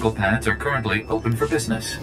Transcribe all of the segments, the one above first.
Vehicle pads are currently open for business.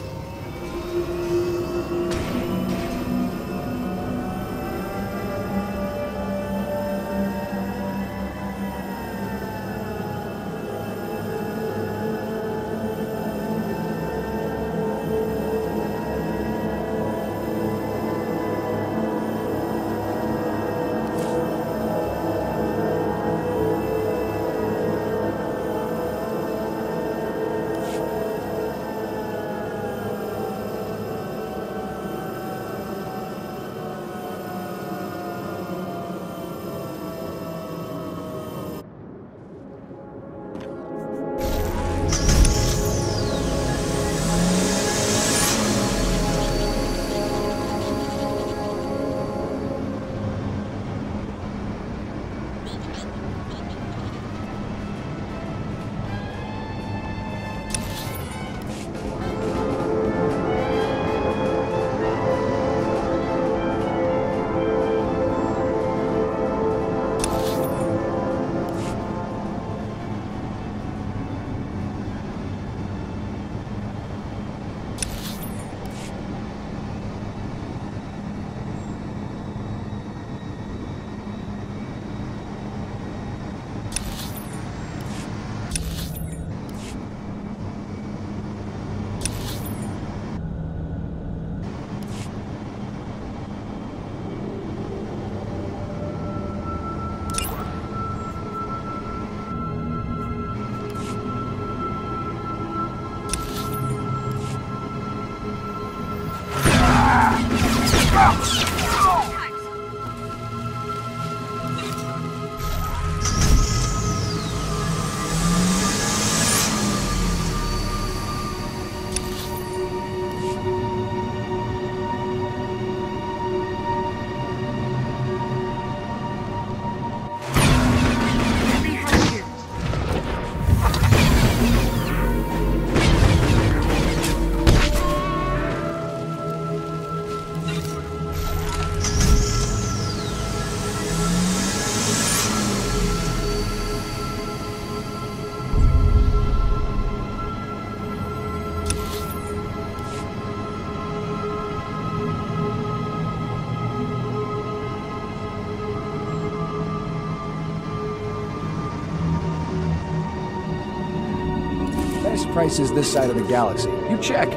Prices this side of the galaxy. You check.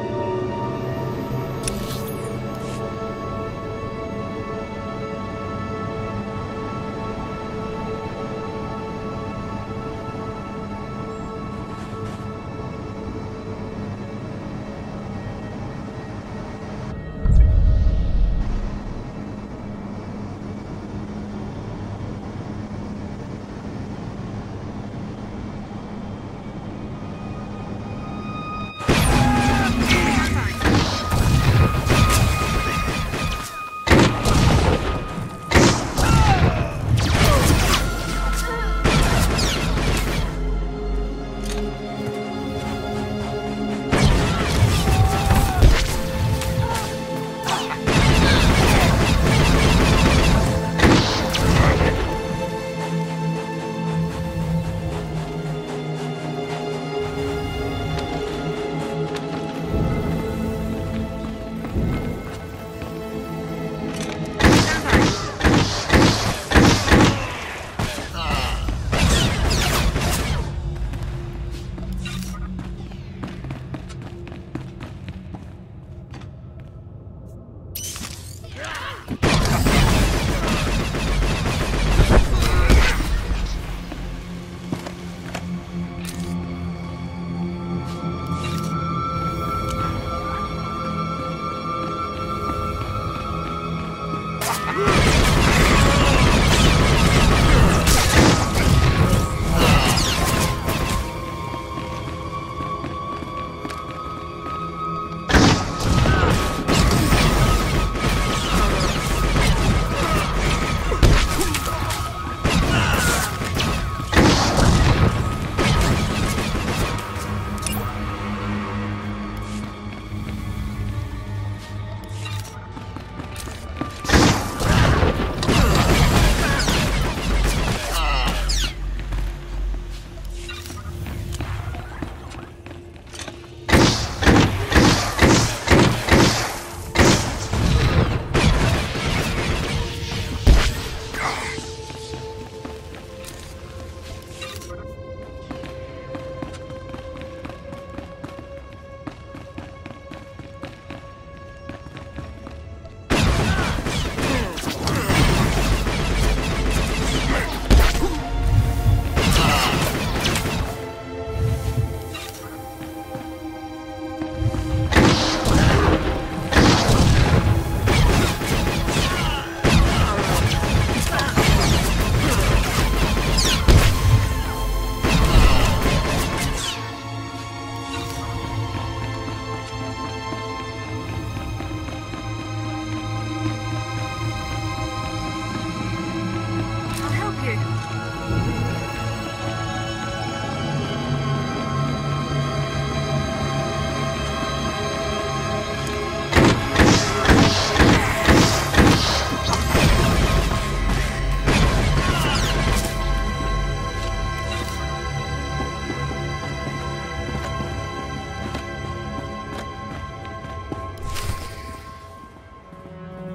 Yeah!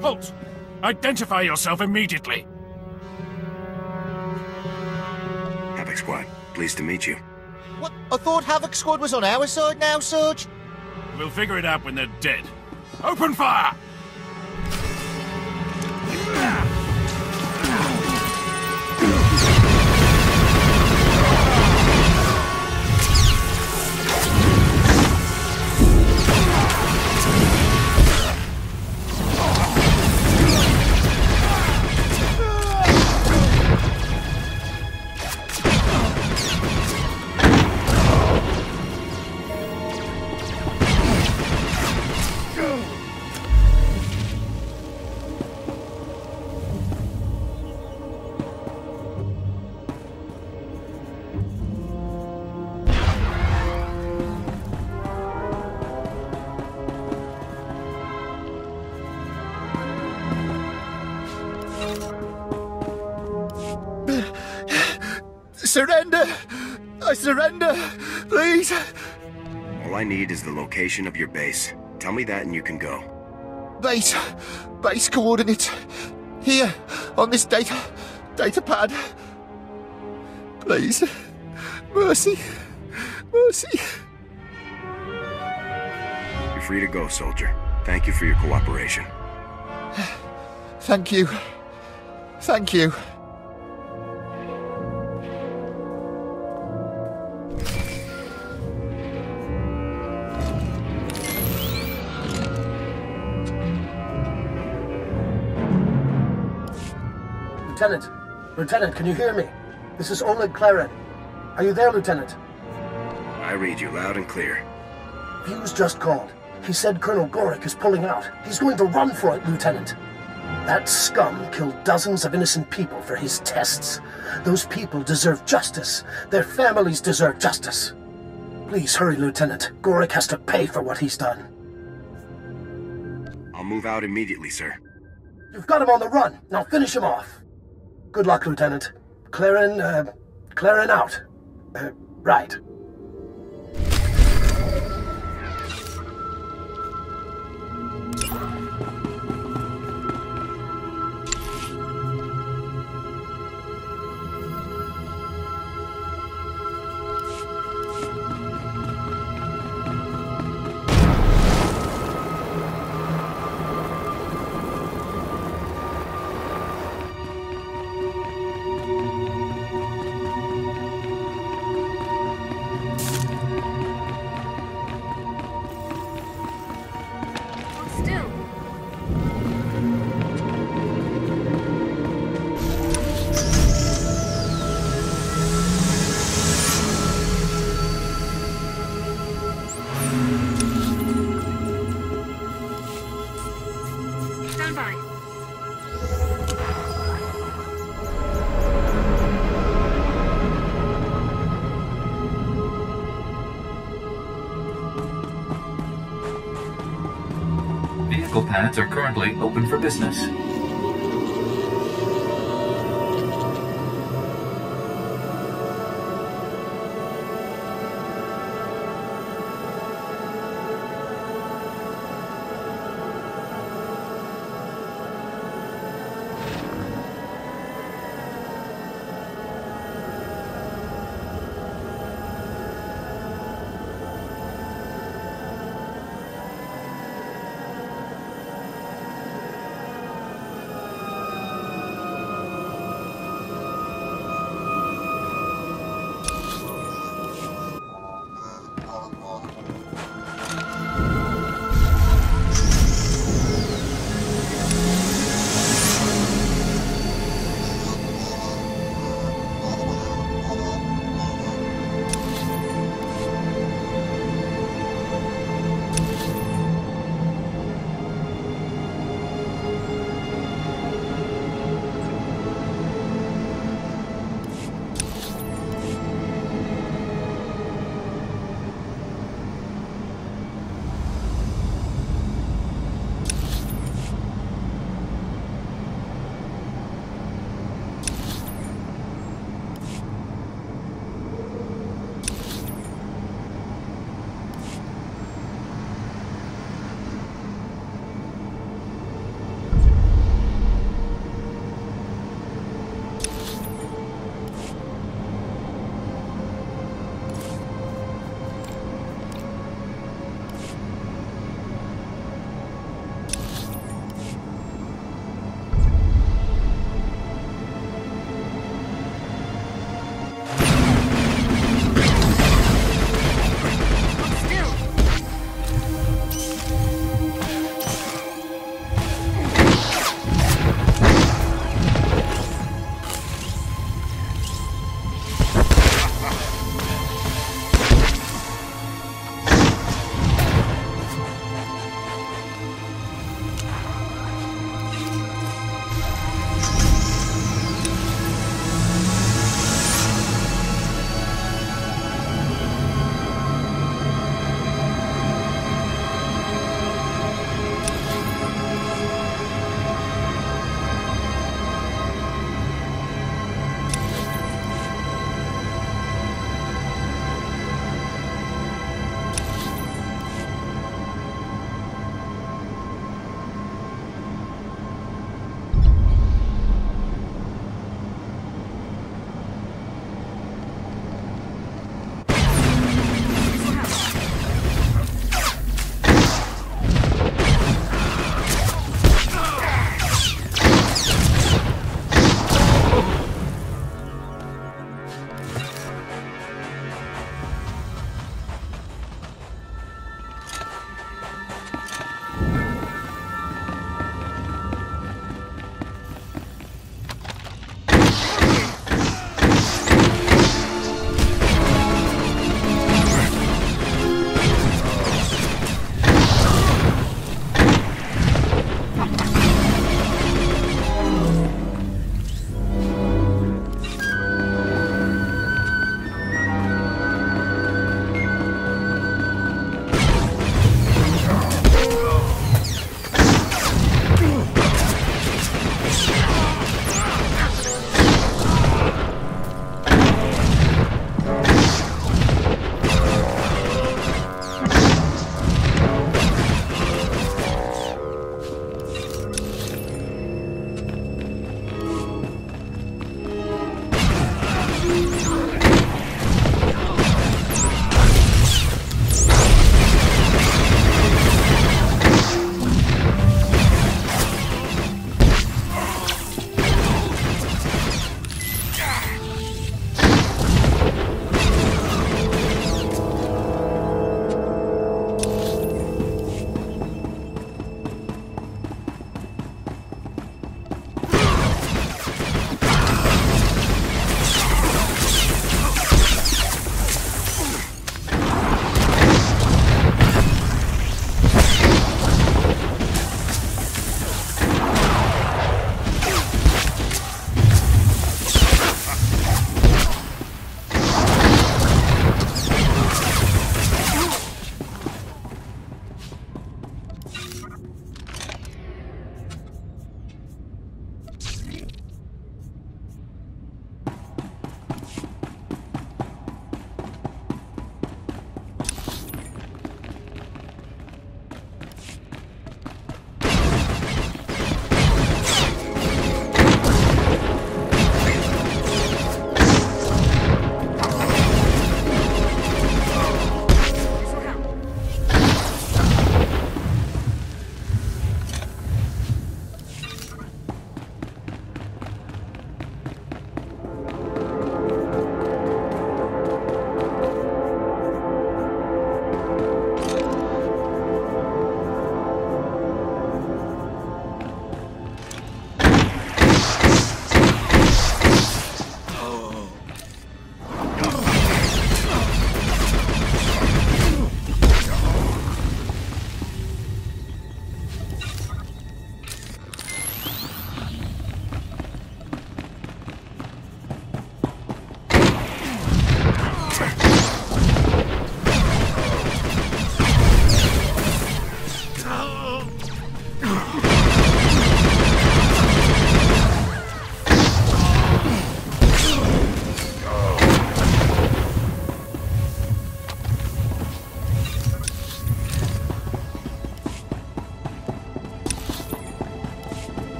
Halt! Identify yourself immediately. Havoc Squad, pleased to meet you. What? I thought Havoc Squad was on our side now, Sarge. We'll figure it out when they're dead. Open fire! Surrender! I surrender! Please! All I need is the location of your base. Tell me that and you can go. Base. Base coordinates. Here, on this data. data pad. Please. Mercy. Mercy. You're free to go, soldier. Thank you for your cooperation. Thank you. Thank you. Lieutenant! Lieutenant, can you hear me? This is Oleg Claren. Are you there, Lieutenant? I read you loud and clear. Hughes just called. He said Colonel Gorik is pulling out. He's going to run for it, Lieutenant. That scum killed dozens of innocent people for his tests. Those people deserve justice. Their families deserve justice. Please hurry, Lieutenant. Gorik has to pay for what he's done. I'll move out immediately, sir. You've got him on the run. Now finish him off. Good luck, Lieutenant. Claren, uh, Claren out. Uh, right. Pads are currently open for business.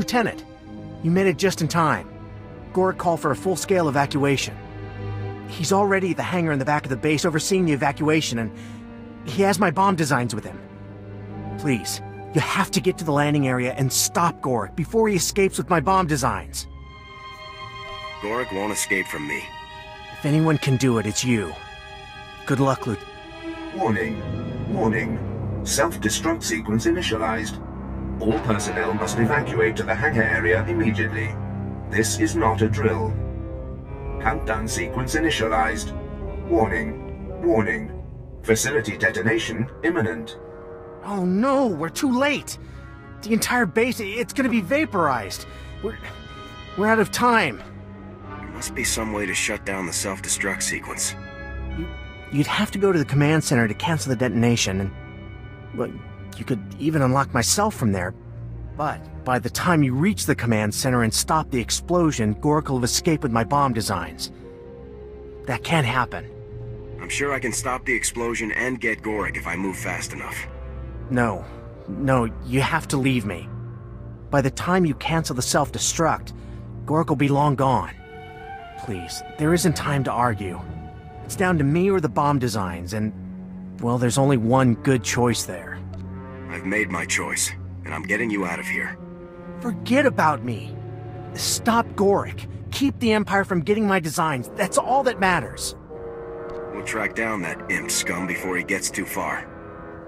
Lieutenant. You made it just in time. Gorik called for a full-scale evacuation. He's already at the hangar in the back of the base overseeing the evacuation, and he has my bomb designs with him. Please, you have to get to the landing area and stop Gorik before he escapes with my bomb designs. Gorik won't escape from me. If anyone can do it, it's you. Good luck, Lieutenant. Warning. Warning. Self-destruct sequence initialized. All personnel must evacuate to the hangar area immediately. This is not a drill. Countdown sequence initialized. Warning. Warning. Facility detonation imminent. Oh no, we're too late. The entire base, it's gonna be vaporized. We're, we're out of time. There must be some way to shut down the self-destruct sequence. You'd have to go to the command center to cancel the detonation, and well, you could even unlock myself from there. But by the time you reach the command center and stop the explosion, Gorik will have escaped with my bomb designs. That can't happen. I'm sure I can stop the explosion and get Gorik if I move fast enough. No. No, you have to leave me. By the time you cancel the self-destruct, Gorik will be long gone. Please, there isn't time to argue. It's down to me or the bomb designs, and... Well, there's only one good choice there. I've made my choice, and I'm getting you out of here. Forget about me. Stop Gorik. Keep the Empire from getting my designs. That's all that matters. We'll track down that imp scum before he gets too far.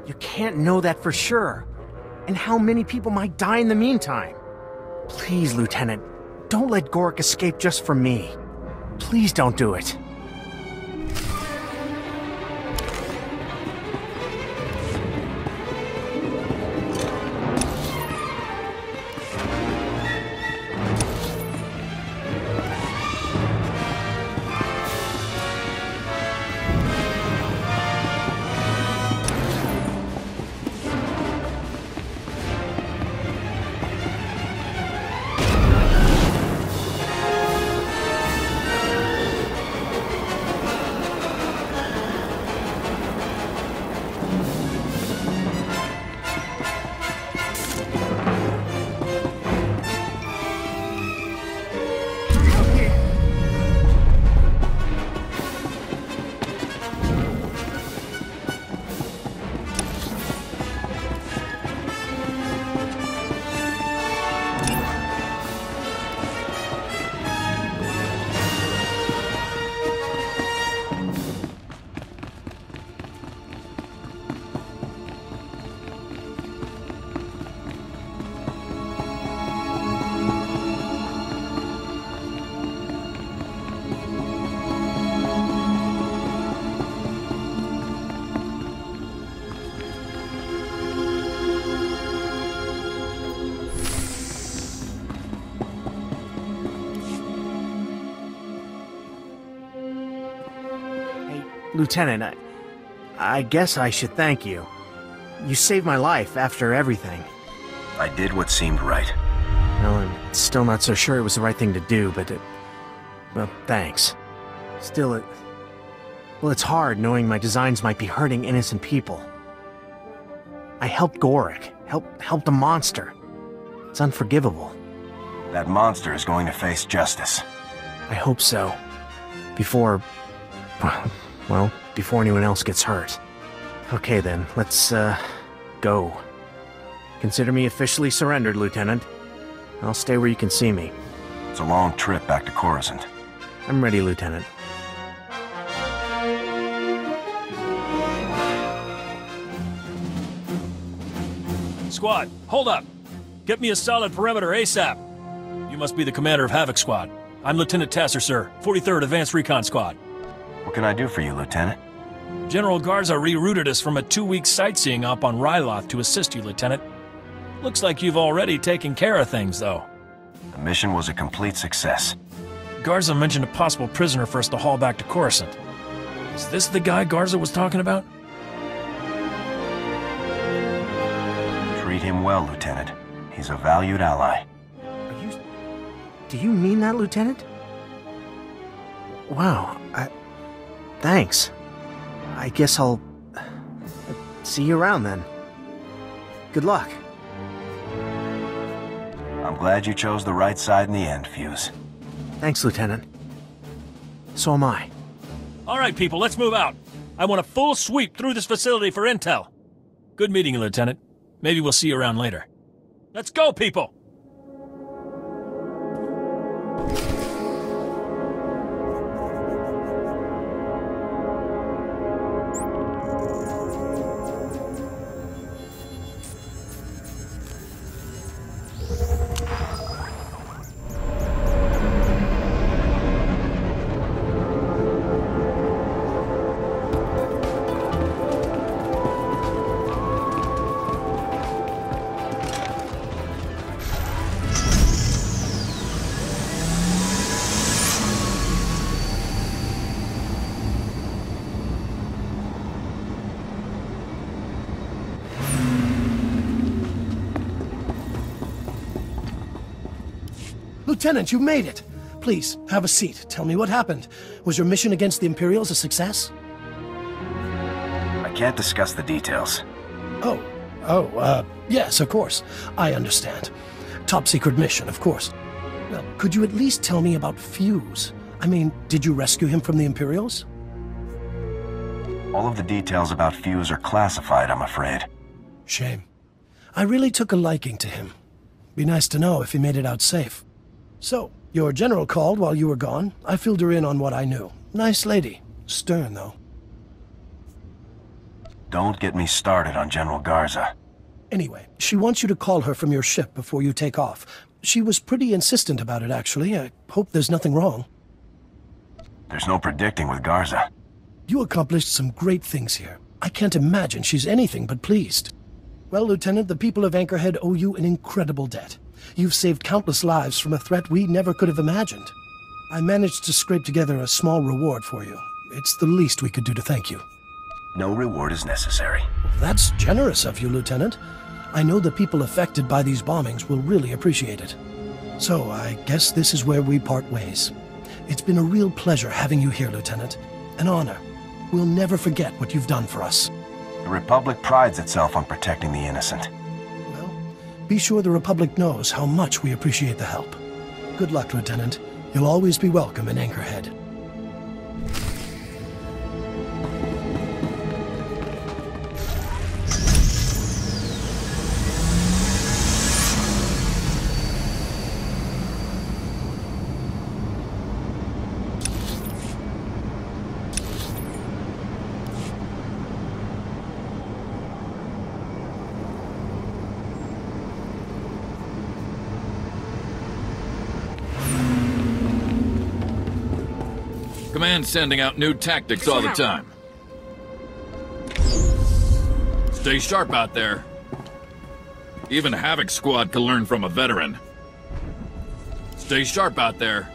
You can't know that for sure. And how many people might die in the meantime? Please, Lieutenant, don't let Gorik escape just for me. Please don't do it. Lieutenant, I, I guess I should thank you. You saved my life after everything. I did what seemed right. Well, I'm still not so sure it was the right thing to do, but it... Well, thanks. Still, it... Well, it's hard knowing my designs might be hurting innocent people. I helped Gorik, helped, helped a monster. It's unforgivable. That monster is going to face justice. I hope so. Before... Well, before anyone else gets hurt. Okay then, let's, uh, go. Consider me officially surrendered, Lieutenant. I'll stay where you can see me. It's a long trip back to Coruscant. I'm ready, Lieutenant. Squad, hold up! Get me a solid perimeter ASAP! You must be the commander of Havoc Squad. I'm Lieutenant Tasser, sir. 43rd Advanced Recon Squad. What can I do for you, Lieutenant? General Garza rerouted us from a two-week sightseeing op on Ryloth to assist you, Lieutenant. Looks like you've already taken care of things, though. The mission was a complete success. Garza mentioned a possible prisoner for us to haul back to Coruscant. Is this the guy Garza was talking about? Treat him well, Lieutenant. He's a valued ally. Are you... Do you mean that, Lieutenant? Wow, I... Thanks. I guess I'll... Uh, see you around then. Good luck. I'm glad you chose the right side in the end, Fuse. Thanks, Lieutenant. So am I. All right, people, let's move out. I want a full sweep through this facility for intel. Good meeting you, Lieutenant. Maybe we'll see you around later. Let's go, people! Lieutenant, you made it! Please, have a seat. Tell me what happened. Was your mission against the Imperials a success? I can't discuss the details. Oh, oh, uh, yes, of course. I understand. Top secret mission, of course. Well, could you at least tell me about Fuse? I mean, did you rescue him from the Imperials? All of the details about Fuse are classified, I'm afraid. Shame. I really took a liking to him. Be nice to know if he made it out safe. So, your general called while you were gone. I filled her in on what I knew. Nice lady. Stern, though. Don't get me started on General Garza. Anyway, she wants you to call her from your ship before you take off. She was pretty insistent about it, actually. I hope there's nothing wrong. There's no predicting with Garza. You accomplished some great things here. I can't imagine she's anything but pleased. Well, Lieutenant, the people of Anchorhead owe you an incredible debt. You've saved countless lives from a threat we never could have imagined. I managed to scrape together a small reward for you. It's the least we could do to thank you. No reward is necessary. That's generous of you, Lieutenant. I know the people affected by these bombings will really appreciate it. So, I guess this is where we part ways. It's been a real pleasure having you here, Lieutenant. An honor. We'll never forget what you've done for us. The Republic prides itself on protecting the innocent. Be sure the Republic knows how much we appreciate the help. Good luck, Lieutenant. You'll always be welcome in Anchorhead. Command sending out new tactics all the time. Stay sharp out there. Even Havoc Squad can learn from a veteran. Stay sharp out there.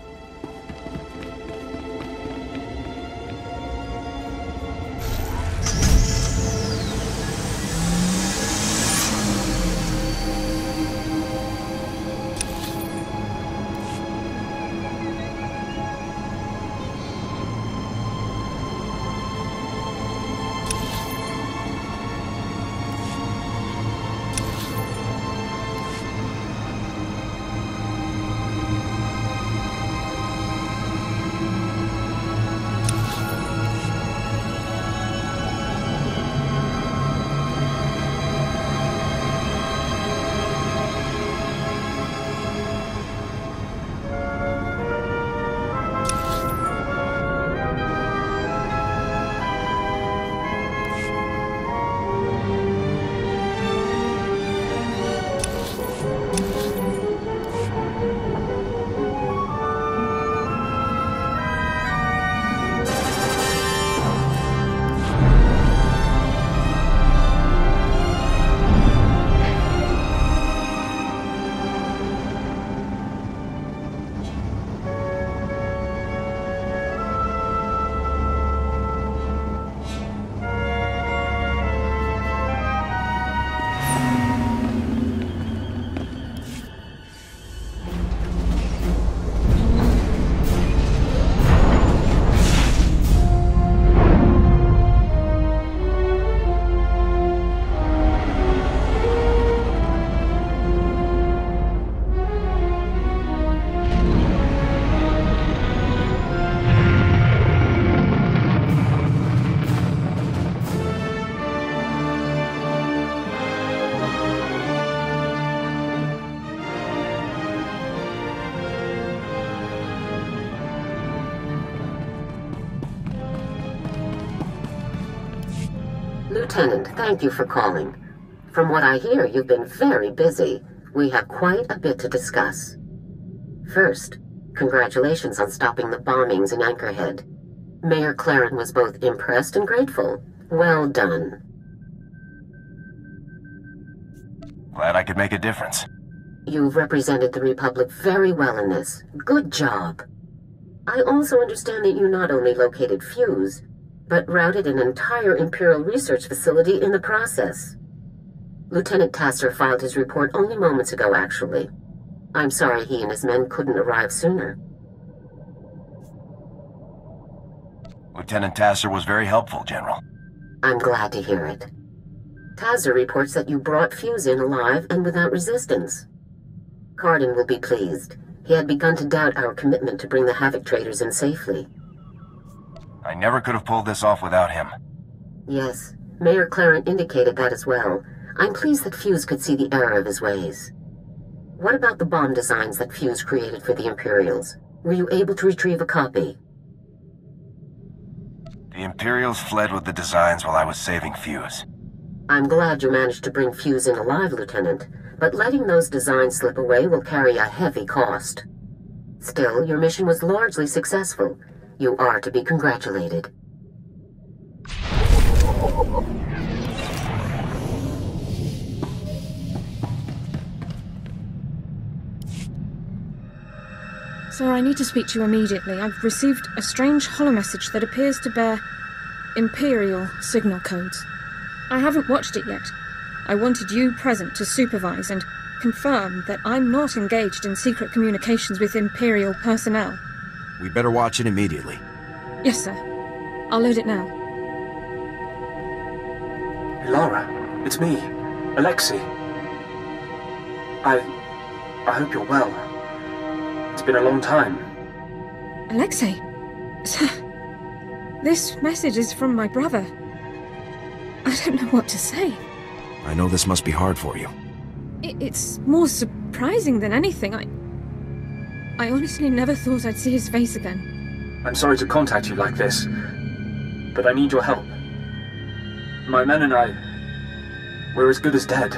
Thank you for calling. From what I hear, you've been very busy. We have quite a bit to discuss. First, congratulations on stopping the bombings in Anchorhead. Mayor Claren was both impressed and grateful. Well done. Glad I could make a difference. You've represented the Republic very well in this. Good job. I also understand that you not only located Fuse, but routed an entire Imperial research facility in the process. Lieutenant Tasser filed his report only moments ago, actually. I'm sorry he and his men couldn't arrive sooner. Lieutenant Tasser was very helpful, General. I'm glad to hear it. Tasser reports that you brought Fuse in alive and without resistance. Cardin will be pleased. He had begun to doubt our commitment to bring the Havoc traders in safely. I never could have pulled this off without him. Yes, Mayor Claren indicated that as well. I'm pleased that Fuse could see the error of his ways. What about the bomb designs that Fuse created for the Imperials? Were you able to retrieve a copy? The Imperials fled with the designs while I was saving Fuse. I'm glad you managed to bring Fuse in alive, Lieutenant, but letting those designs slip away will carry a heavy cost. Still, your mission was largely successful. You are to be congratulated. Sir, I need to speak to you immediately. I've received a strange holo message that appears to bear Imperial signal codes. I haven't watched it yet. I wanted you present to supervise and confirm that I'm not engaged in secret communications with Imperial personnel. We better watch it immediately. Yes, sir. I'll load it now. Lara, it's me, Alexei. I. I hope you're well. It's been a long time. Alexei? Sir, this message is from my brother. I don't know what to say. I know this must be hard for you. It's more surprising than anything. I. I honestly never thought I'd see his face again. I'm sorry to contact you like this, but I need your help. My men and I. We're as good as dead.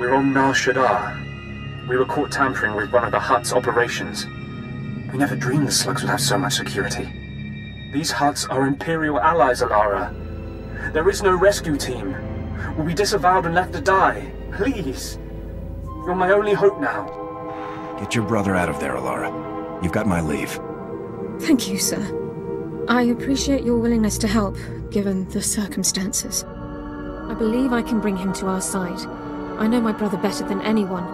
We're on Nar Shaddaa. We were caught tampering with one of the Hutt's operations. We never dreamed the slugs would have so much security. These Hutts are Imperial allies, Elara. There is no rescue team. We'll be disavowed and left to die. Please. You're my only hope now. Get your brother out of there, Elara. You've got my leave. Thank you, sir. I appreciate your willingness to help, given the circumstances. I believe I can bring him to our side. I know my brother better than anyone.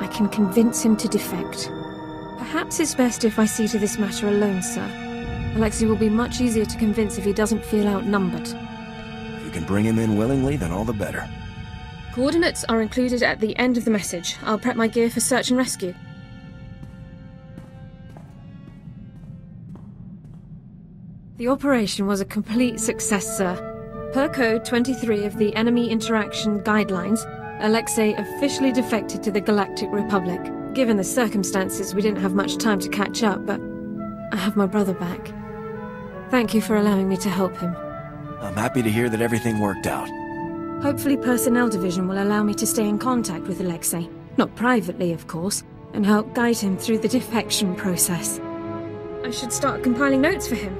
I can convince him to defect. Perhaps it's best if I see to this matter alone, sir. Alexei will be much easier to convince if he doesn't feel outnumbered. If you can bring him in willingly, then all the better. Coordinates are included at the end of the message. I'll prep my gear for search and rescue. The operation was a complete success, sir. Per Code 23 of the Enemy Interaction Guidelines, Alexei officially defected to the Galactic Republic. Given the circumstances, we didn't have much time to catch up, but I have my brother back. Thank you for allowing me to help him. I'm happy to hear that everything worked out. Hopefully Personnel Division will allow me to stay in contact with Alexei. Not privately, of course, and help guide him through the defection process. I should start compiling notes for him.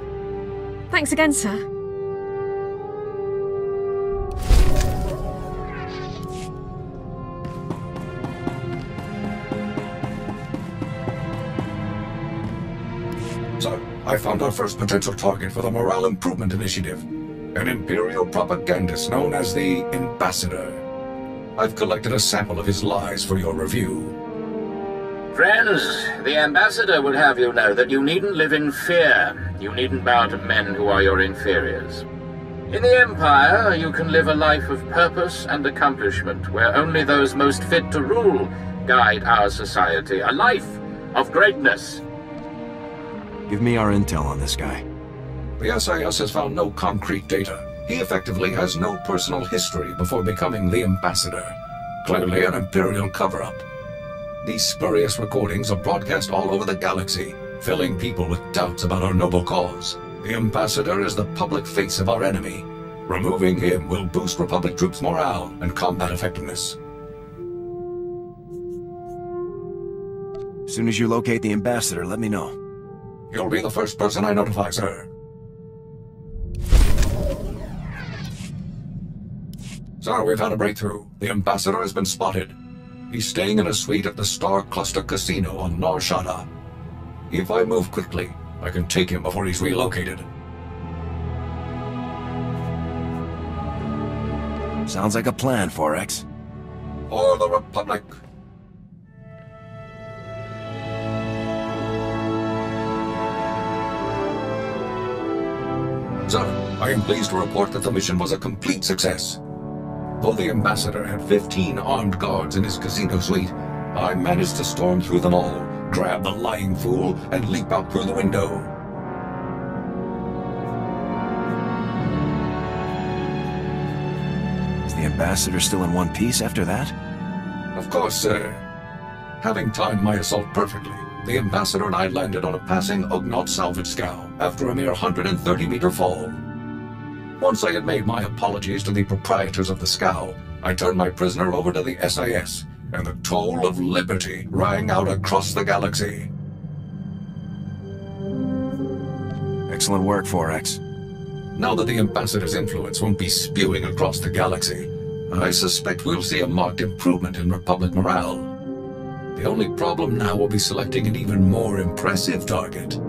Thanks again, sir. So, I found our first potential target for the Morale Improvement Initiative. An Imperial propagandist known as the Ambassador. I've collected a sample of his lies for your review. Friends, the ambassador would have you know that you needn't live in fear. You needn't bow to men who are your inferiors. In the Empire, you can live a life of purpose and accomplishment, where only those most fit to rule guide our society. A life of greatness. Give me our intel on this guy. The SIS has found no concrete data. He effectively has no personal history before becoming the Ambassador. Clearly an Imperial cover-up. These spurious recordings are broadcast all over the galaxy, filling people with doubts about our noble cause. The Ambassador is the public face of our enemy. Removing him will boost Republic troops' morale and combat effectiveness. As soon as you locate the ambassador, let me know. You'll be the first person I notify, sir. Sir, we've had a breakthrough. The ambassador has been spotted. He's staying in a suite at the Star Cluster Casino on Nar Shaddaa. If I move quickly, I can take him before he's relocated. Sounds like a plan, Forex. For the Republic! Sir, I am pleased to report that the mission was a complete success. Though the ambassador had 15 armed guards in his casino suite, I managed to storm through them all, grab the lying fool, and leap out through the window. Is the ambassador still in one piece after that? Of course, sir. Having timed my assault perfectly, the ambassador and I landed on a passing Ugnaught salvage scow after a mere 130-meter fall. Once I had made my apologies to the proprietors of the scow, I turned my prisoner over to the SIS, and the toll of liberty rang out across the galaxy. Excellent work, Forex. Now that the ambassador's influence won't be spewing across the galaxy, I suspect we'll see a marked improvement in Republic morale. The only problem now will be selecting an even more impressive target.